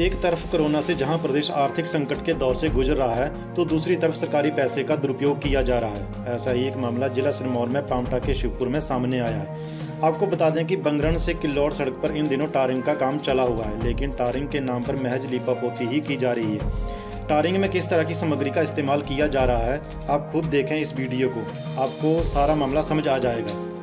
एक तरफ़ कोरोना से जहाँ प्रदेश आर्थिक संकट के दौर से गुजर रहा है तो दूसरी तरफ़ सरकारी पैसे का दुरुपयोग किया जा रहा है। ऐसा ही एक मामला जिला सिरमौर में पामटा के शिवपुर में सामने आया है। आपको बता दें कि बंगरन से किल्लौर सड़क पर इन दिनों टारिंग का काम चला हुआ है, लेकिन टारिंग के नाम पर महज लीपापोती ही की जा रही है। टारिंग में किस तरह की सामग्री का इस्तेमाल किया जा रहा है, आप खुद देखें इस वीडियो को। आपको सारा मामला समझ आ जाएगा।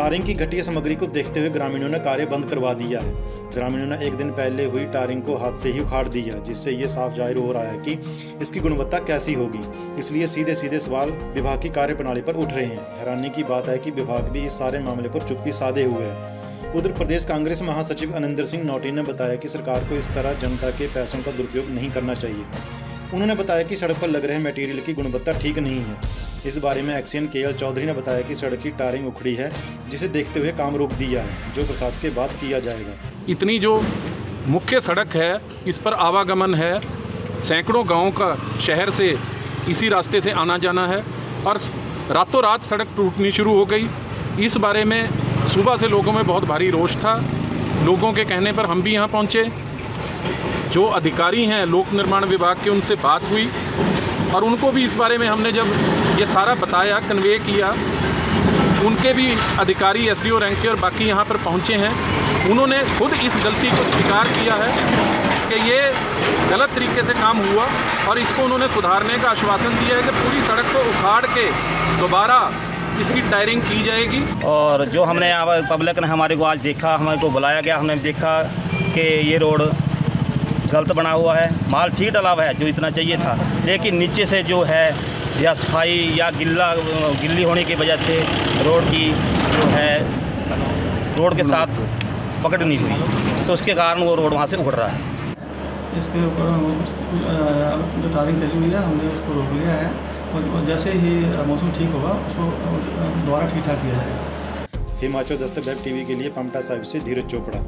टारिंग की घटिया सामग्री को देखते हुए ग्रामीणों ने कार्य बंद करवा दिया है। ग्रामीणों ने एक दिन पहले हुई टारिंग को हाथ से ही उखाड़ दिया, जिससे ये साफ़ ज़ाहिर हो रहा है कि इसकी गुणवत्ता कैसी होगी। इसलिए सीधे सीधे सवाल विभाग की कार्य प्रणाली पर उठ रहे हैं। हैरानी की बात है कि विभाग भी इस सारे मामले पर चुप्पी साधे हुए है। उधर प्रदेश कांग्रेस महासचिव अनिंदर सिंह नौटी ने बताया कि सरकार को इस तरह जनता के पैसों का दुरुपयोग नहीं करना चाहिए। उन्होंने बताया कि सड़क पर लग रहे मटेरियल की गुणवत्ता ठीक नहीं है। इस बारे में एक्सीएन के एल चौधरी ने बताया कि सड़क की टारिंग उखड़ी है, जिसे देखते हुए काम रोक दिया है, जो बरसात के बाद किया जाएगा। इतनी जो मुख्य सड़क है, इस पर आवागमन है, सैकड़ों गाँव का शहर से इसी रास्ते से आना जाना है, और रातों रात सड़क टूटनी शुरू हो गई। इस बारे में सुबह से लोगों में बहुत भारी रोष था। लोगों के कहने पर हम भी यहाँ पहुँचे। जो अधिकारी हैं, लोक निर्माण विभाग के, उनसे बात हुई। और उनको भी इस बारे में हमने जब ये सारा बताया कन्वे किया, उनके भी अधिकारी एस डी रैंक के और बाकी यहाँ पर पहुँचे हैं। उन्होंने खुद इस गलती को स्वीकार किया है कि ये गलत तरीके से काम हुआ और इसको उन्होंने सुधारने का आश्वासन दिया है कि पूरी सड़क को उखाड़ के दोबारा इसकी टायरिंग की जाएगी। और जो हमने यहाँ पब्लिक ने हमारे को आज देखा, हमारे को बुलाया गया, हमने देखा कि ये रोड गलत बना हुआ है। माल ठीक डला हुआ है जो इतना चाहिए था। लेकिन नीचे से जो है या सफ़ाई या गिल्ला गिल्ली होने की वजह से रोड की जो है रोड के साथ पकड़ नहीं हुई। तो उसके कारण वो रोड वहाँ से उखड़ रहा है। इसके ऊपर जो तारीख चली हुई है हमने उसको रोक लिया है। और जैसे ही मौसम ठीक होगा उसको दोबारा ठीक ठाक किया जाएगा। हिमाचल दस्तक वेब टीवी के लिए पमटा साहिब से धीरज चोपड़ा।